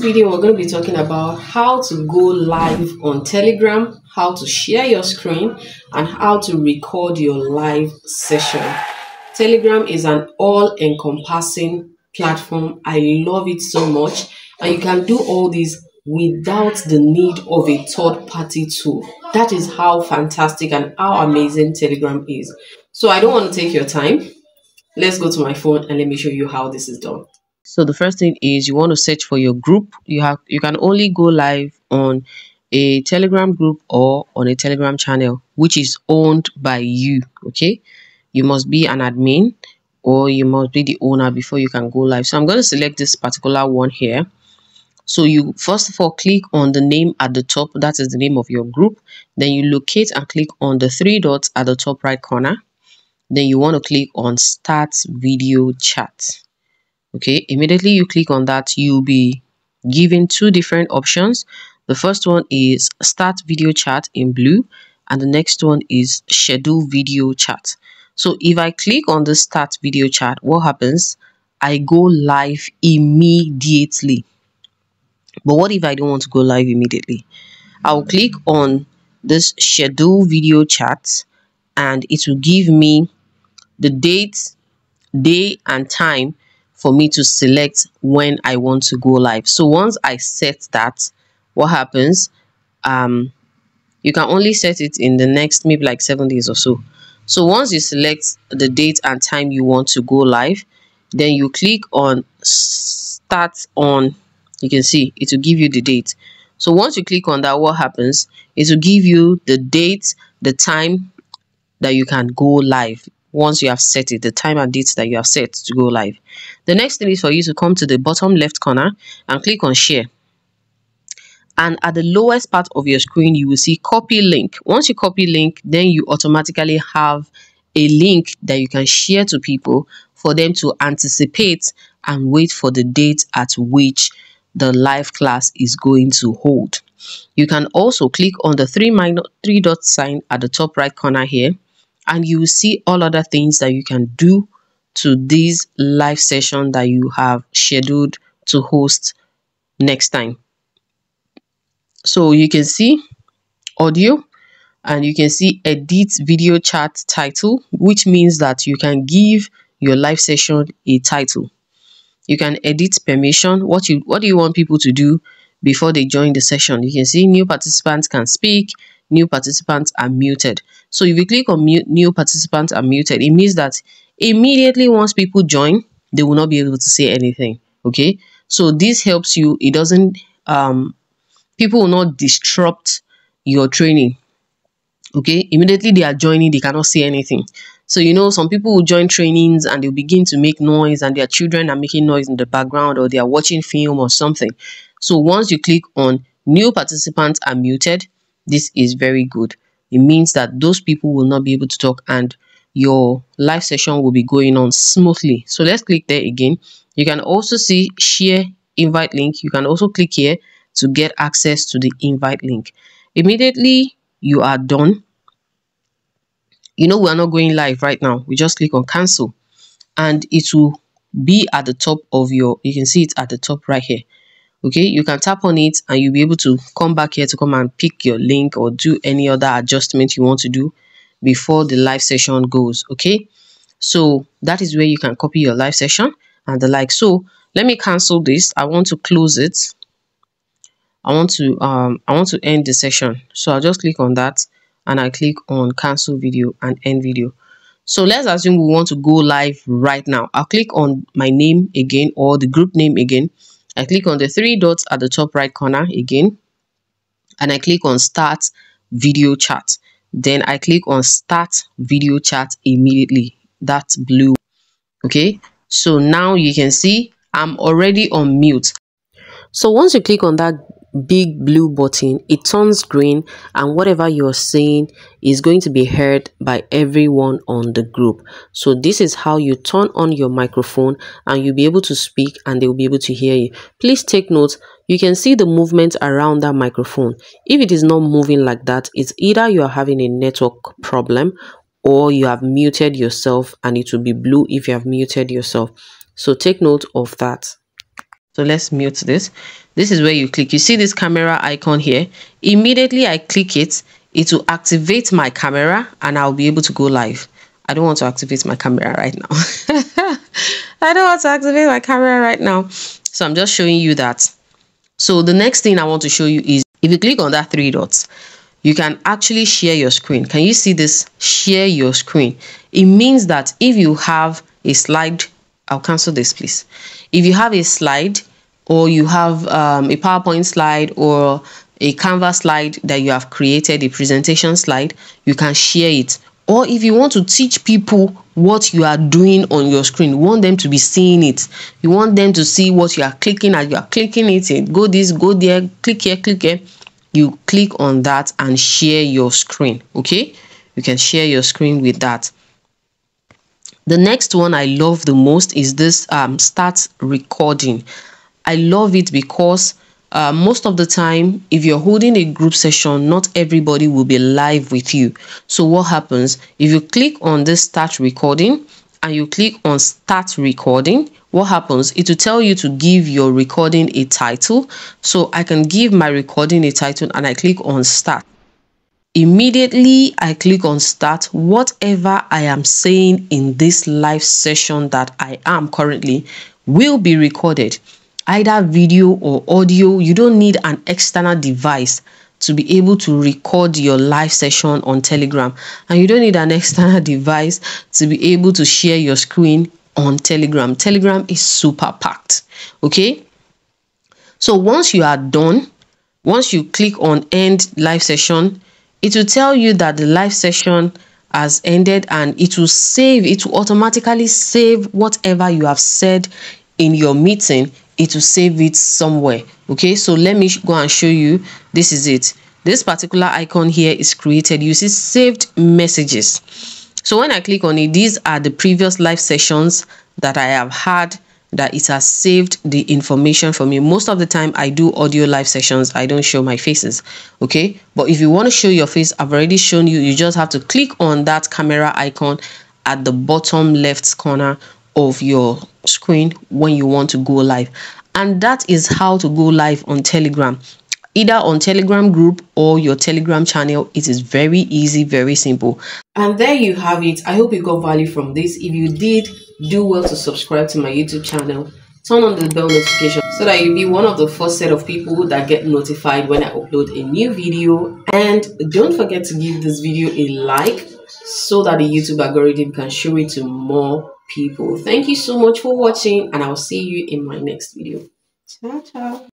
video, we're going to be talking about how to go live on Telegram, how to share your screen, and how to record your live session. Telegram is an all-encompassing platform. I love it so much. And you can do all this without the need of a third-party tool. That is how fantastic and how amazing Telegram is. So I don't want to take your time. Let's go to my phone and let me show you how this is done. So the first thing is you want to search for your group. You have you can only go live on a Telegram group or on a Telegram channel which is owned by you. Okay, you must be an admin or you must be the owner before you can go live. So I'm going to select this particular one here. So you first of all click on the name at the top. That is the name of your group. Then you locate and click on the three dots at the top right corner. Then you want to click on start video chat okay immediately you click on that you'll be given two different options. The first one is start video chat in blue and the next one is schedule video chat. So if i click on the start video chat what happens? I go live immediately. But what if i don't want to go live immediately? I'll click on this schedule video chat and it will give me the date day and time for me to select when I want to go live. So once I set that, what happens? Um, you can only set it in the next maybe like seven days or so. So once you select the date and time you want to go live, then you click on start on. You can see it will give you the date. So once you click on that, what happens? It will give you the date, the time that you can go live once you have set it, the time and date that you have set to go live. The next thing is for you to come to the bottom left corner and click on share. And at the lowest part of your screen, you will see copy link. Once you copy link, then you automatically have a link that you can share to people for them to anticipate and wait for the date at which the live class is going to hold. You can also click on the three minor three dot sign at the top right corner here and you will see all other things that you can do to this live session that you have scheduled to host next time. So you can see audio and you can see edit video chat title, which means that you can give your live session a title. You can edit permission. What you what do you want people to do before they join the session? You can see new participants can speak, new participants are muted. So if you click on mute, new participants are muted, it means that immediately once people join, they will not be able to say anything. Okay. So this helps you. It doesn't, um, people will not disrupt your training. Okay. Immediately they are joining, they cannot say anything. So, you know, some people will join trainings and they'll begin to make noise and their children are making noise in the background or they are watching film or something. So once you click on new participants are muted, this is very good. It means that those people will not be able to talk and your live session will be going on smoothly. So let's click there again. You can also see share invite link. You can also click here to get access to the invite link. Immediately you are done. You know, we are not going live right now. We just click on cancel and it will be at the top of your, you can see it at the top right here okay? You can tap on it and you'll be able to come back here to come and pick your link or do any other adjustment you want to do before the live session goes okay? So that is where you can copy your live session and the like. So let me cancel this. I want to close it. I want to um i want to end the session. So i'll just click on that and i click on cancel video and end video. So let's assume we want to go live right now. I'll click on my name again or the group name again I click on the three dots at the top right corner again and I click on start video chat. Then I click on start video chat immediately. That's blue. Okay. So now you can see I'm already on mute. So once you click on that big blue button, it turns green and whatever you're saying is going to be heard by everyone on the group. So this is how you turn on your microphone and you'll be able to speak and they'll be able to hear you. Please take note, you can see the movement around that microphone. If it is not moving like that, it's either you are having a network problem or you have muted yourself and it will be blue if you have muted yourself. So take note of that. So let's mute this. This is where you click. You see this camera icon here. Immediately I click it, it will activate my camera and I'll be able to go live. I don't want to activate my camera right now. I don't want to activate my camera right now. So I'm just showing you that. So the next thing I want to show you is if you click on that three dots, you can actually share your screen. Can you see this? Share your screen. It means that if you have a slide, I'll cancel this please. If you have a slide or you have um, a PowerPoint slide or a Canva slide that you have created, a presentation slide, you can share it. Or if you want to teach people what you are doing on your screen, you want them to be seeing it. You want them to see what you are clicking as you are clicking it. Go this, go there, click here, click here. You click on that and share your screen. Okay, you can share your screen with that. The next one I love the most is this um, start recording. I love it because uh, most of the time, if you're holding a group session, not everybody will be live with you. So what happens if you click on this start recording and you click on start recording, what happens? It will tell you to give your recording a title. So I can give my recording a title and I click on start. Immediately I click on start, whatever I am saying in this live session that I am currently will be recorded either video or audio. You don't need an external device to be able to record your live session on Telegram. And you don't need an external device to be able to share your screen on Telegram. Telegram is super packed. Okay. So once you are done, once you click on end live session, it will tell you that the live session has ended and it will save, it will automatically save whatever you have said in your meeting it will save it somewhere. Okay so let me go and show you. This is it. This particular icon here is created. You see saved messages. So when i click on it these are the previous live sessions that i have had that it has saved the information for me. Most of the time i do audio live sessions. I don't show my faces. Okay but if you want to show your face i've already shown you. You just have to click on that camera icon at the bottom left corner of your screen when you want to go live. And that is how to go live on telegram. Either on telegram group or your telegram channel it is very easy very simple. And there you have it. I hope you got value from this. If you did do well to subscribe to my youtube channel. Turn on the bell notification so that you'll be one of the first set of people that get notified when i upload a new video. And don't forget to give this video a like so that the youtube algorithm can show it to more people. Thank you so much for watching and I'll see you in my next video. Ciao, ciao.